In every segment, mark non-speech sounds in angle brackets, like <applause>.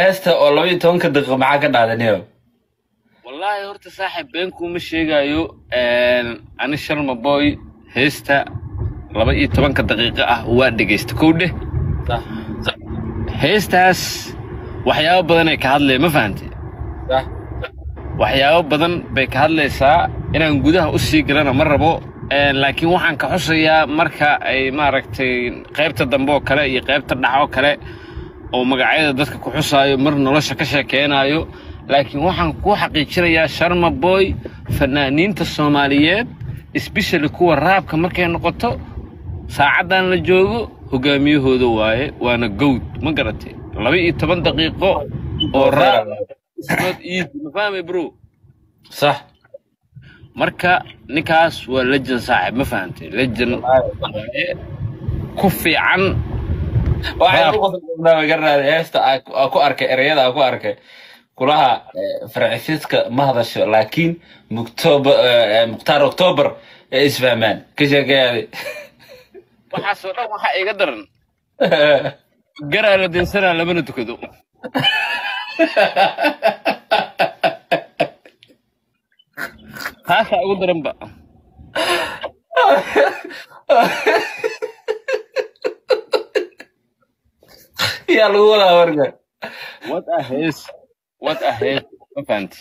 heesta oo laba iyo tobanka daqiiqo maxaa ka dhaadaniyo wallaahi horta saaxiib been kuuma sheegayo ani sharma boy heesta laba iyo tobanka daqiiqo ah waa dhegaysta. Kow dheh heestaas waxyaabo badan ay ka hadlaya ma fahantay waxyaabo badan bay ka hadlaysaa inaan gudaha u sii galana ma rabo. Laakiin waxaan ka xusayaa marka ay maaragtay qaybta dambe oo kale iyo qaybta dhax oo kale oo magacyada dadka ku xusaayo mar nolosha ka sheekeynayo laakiin waxaan ku xaqiijinayaa sharma boy fanaaniinta soomaaliyeed especially kuwa raabka markay noqoto saacaddan la joogo hogaamiyahooda waaye waana gowd. Ma garatay laba iyo toban daqiiqo oo raab. Bro? Sax. Marka ninkaas waa legend saaxiib ma fahantay legend waaye ku fiican heesta ku arkay ereyada ku arkay. Kulaha farcisiska ma hadasho laakiin mukhtaar october ee isfahmaan. Ka sheekeyaada waxaasoo dhan waxaa iga daran. <laughs> Garaa la deensanaa lamana tukado. Taasaa ugu daranba <laughs> yaa lagu wadaa warka what a hees what a hees ma fahanti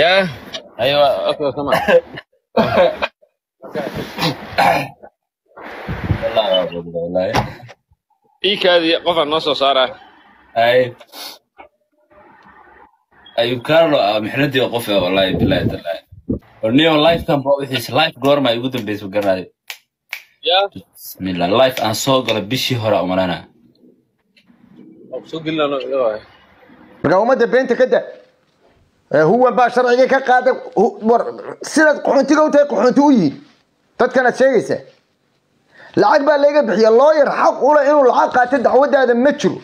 ya. Aywa okay sama. Iikaadii qofaan noo soo saaraa ay ayub carlo ah mixnadii qof ah wallahi billahi tallahi. Orniyo life kan ba wixiis life goorma ay ugu dambeysa garanayo bismillah life aan soo galo bishii hore umalana soo gelinano iga marka ummadda beenta ka da huwan baa sharciga ka qaada sidaad qaxoontiga u tahay qaxoonti u yihiin dadkanaad sheegaysaa lacag baa laga bixiya looyar xaq ule inuu lacag qaato dacwadaada ma jiro.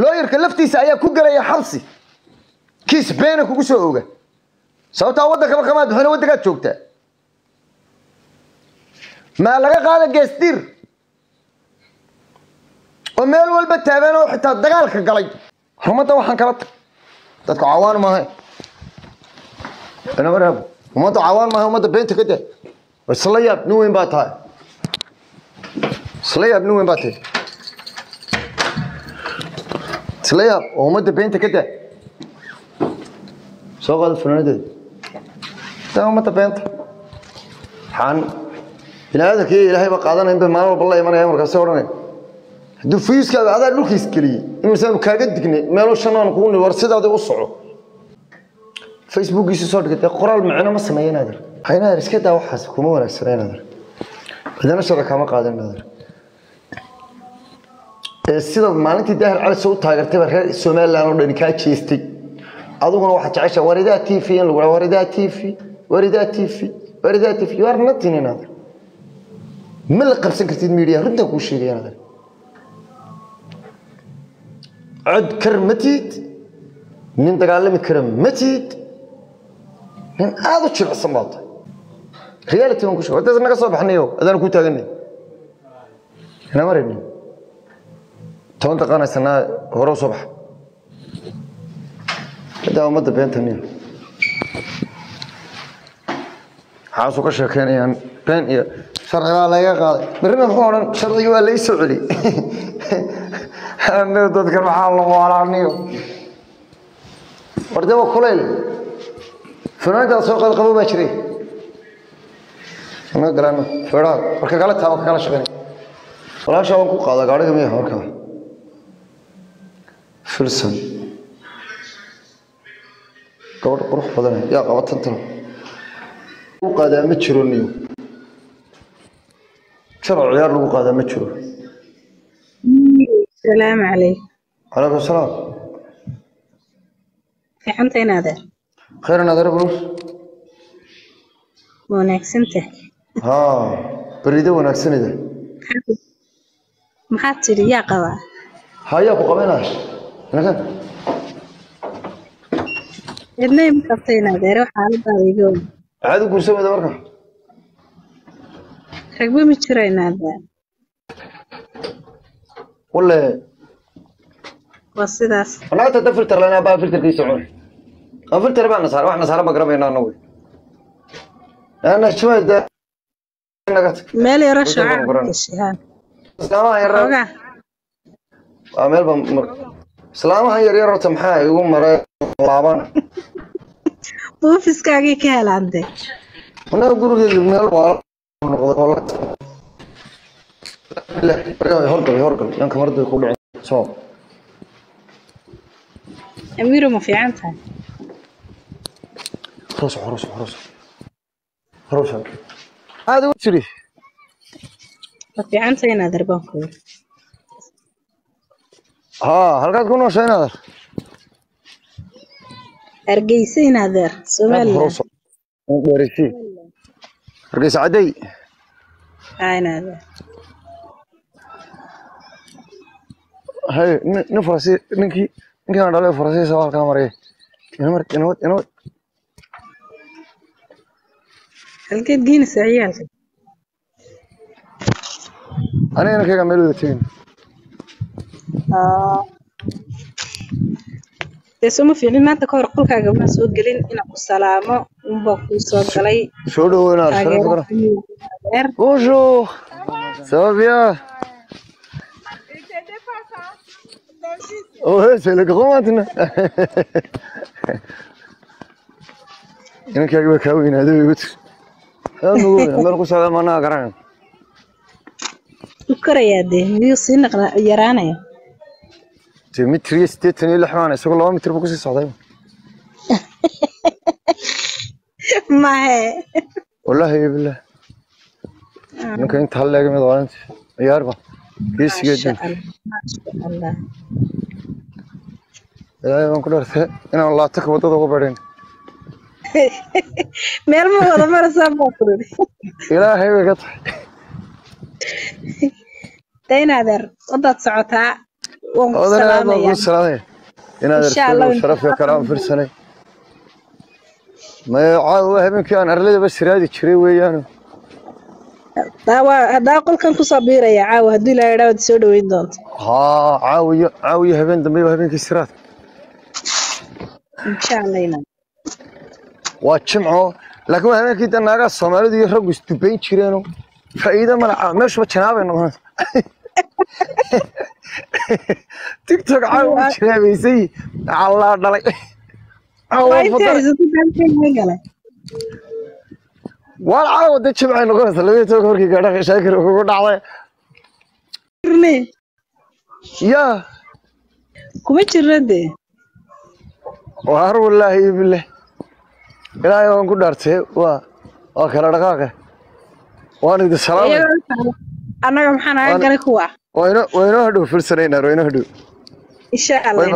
Looyarka laftiisa ayaa ku gelaya xabsi. Kiis beena kugu soo oga. Sababtaa waddankaba kamaad bixin waddankaad joogtaa maa laga qaada geesdiir oo meel walba taagan oo xitaa dagaalka galay. Ummadda waxaan kala tag dadka cawaan raabo ummadda cawaan maahay ummadda beenta ka daa waa isla yaab nin weyn baa tahay. Isla yaab nin weyn baa tahay. Isla yaab oo ummadda beenta ka daa soo qaada funaanadeeda. Daa ummadda beenta. Waxaan biniaadanka iyo ilaahay ba qaadanayn bay maalin walba la imanaya markaasay odhanaya hadduu fuyuskaaga adaa dhulkiis geliyey inuusaanu kaaga dignay meelo shan aan kugu war sidaadii u soco. Facebookiisa soo dhigay qoraal macno ma sameeya naadir haynaadar iska daa waxaas kuma wanaagsana naadir badana sharci kama qaadan ee sidaad maalintii daahir cali u taageertay baa reer somaliland oo dhani kaa jeestay. Adiguna waxaad jeceshaa waridaa t v in lagu dhaha waridaa t v waridaa t v waridaa t v you are nothing runtaan kuu sheegaya naadir cod kar ma tiid nin dagaalami kara ma tiid nin aada u jilicsan baa tahay reality baan ku sheegay waddaas naga soo baxnayo adaan ku taaganay ina maraynin toban daqanaysanaa hore u soo baxa ciddaa ummadda beenta niyo waxaasuu ka sheekeynayaan been iyo sharci baa laga qaaday. Berrina muxuu odhan sharcigi waa lai soo celiyey aniga dadkan maxaa la waalaaniyo. War dee waa kulayl funaantaada soo qaad qabo baa jiray. Anaga galaano feedhaha marka kala taa ka kala shaqeynay. Walaashaa waan ku qaada gaadhiga miya markaa filson gabadh qurux badan. Yaa qaba tantalo lagu qaadaa ma jiro niyo. Sharci ciyaar lagu qaadaa ma jiro. Salaamu calaykum calaykum salaam. Fiixantayna adeer khayran adeer bulus wanaagsanta ha berida wanaagsanida maxaad tidhi yaa qabaa ha yaa ku qabayna inakan cidnay ma qabtayna adeer waxaa la daadigo maxaad u guursamada marka ragba ma jiro inaadeer wale waa sidaas. Anaga tada filter lana baa filterkiisa cun aan filter baa nasaara wax nasaara ma garamayna anagu ana shwada meel yaro Dadka shacaa baan garan. gashaan islaamaha yar xoogaa waa meel ba mar islaamaha yar yar horta maxaa igu maray laaban buufiskaagii ka helaande anaga gurigeyga meel noqday oo ku soo amiiro ma fiican tahay Rosa, Rosa, Rosa. Rosa. Hadi u tiri. ma fiican tahay inaad arbaankooda Ha, halkaad ku nooshay inaad. Hargeysa inaadeer somaliland Rosa. Dheerisi. Hargeysa caday. aa inaadeer Hay, nin farasi ninkii ninkii aan dhalay farasi sawal ka maray. Ina mar ina wad ina wad. halkeed geynaysaa ciyaalka Aniga kaga meel wada tiin. Soma fiicnin maanta ka hor qolkaaga maa soo gelin inaan ku salaamo. Unbaa kuu soo galay. Soo kaa weynaaday meel ku garanay. u korayaa dee? Miyuu sii naqla yaraanaya Dee mitir iyo siddeetan iyo lix isagoo laba mitir buu ku sii socday. <laughs> mahe Wallaahi billah. Ninka inta hal leega mid waalinti. Ciyaarba. Ilaahay baan ku dhaartay inaan laatanka waddada ugu badhin. <laughs> meel ma wada maraysaa <laughs> baa kuriri Ilaahay bay ka tahay. dayn adeer wadaad socotaa waan ku Odan aad baan salaamayaa kuu salaamaya. Inaad Insha aragtay Allah, oo sharaf iyo karaam firsanay. Ma caawa habeenkii aan arladaba siraadi jiray weeyaan. Haddaa qolkan ku soo biiraya caawa hadduu ilaahay dhaawad soo dhaweyn doonto haa caawiyo caawiyo habeen dambe waa habeenkii siraad insha allah inaad waa jimco laakiin waa habeenkii dan naagaha soomaalidu iyo raggu isdubayn jireeno faa'iido mala caawa meeshuba janaabay noqonaysa tiktok caawa u janaabaysay callaa dhalay. Caawa de jimcay noqonaysa labaiyo tobanka horkii gaadha shaakir kugu dhacday yaa kuma jirna dee waar wallaahi billah ilaahay waan ku dhaartay waa waa kala dhaqaaqe waan idin salaamay annaga maxaa naga galay kuwa? Waa inoo hadhow firsanaynaa waa inoo hadhow insha allah